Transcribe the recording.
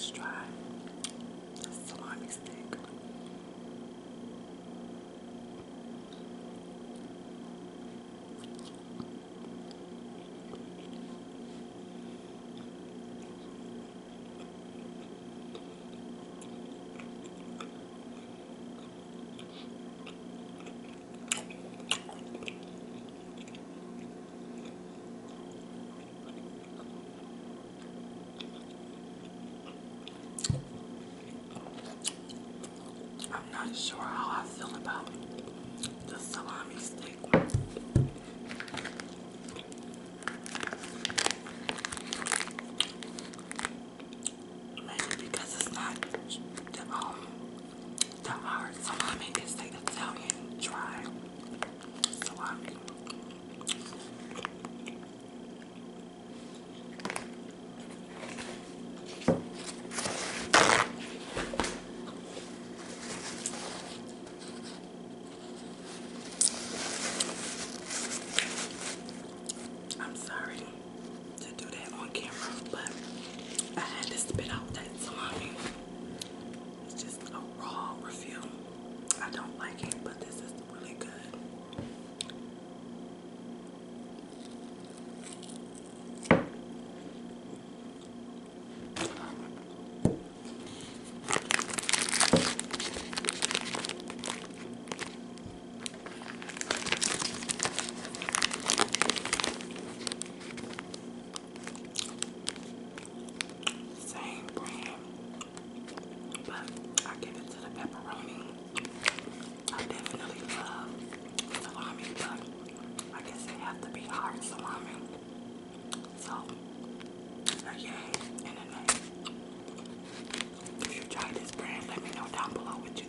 Let's try. not sure how I feel about the salami steak one. Maybe because it's not the um the hard salami, it's the Italian dry salami. 讲不了，我讲。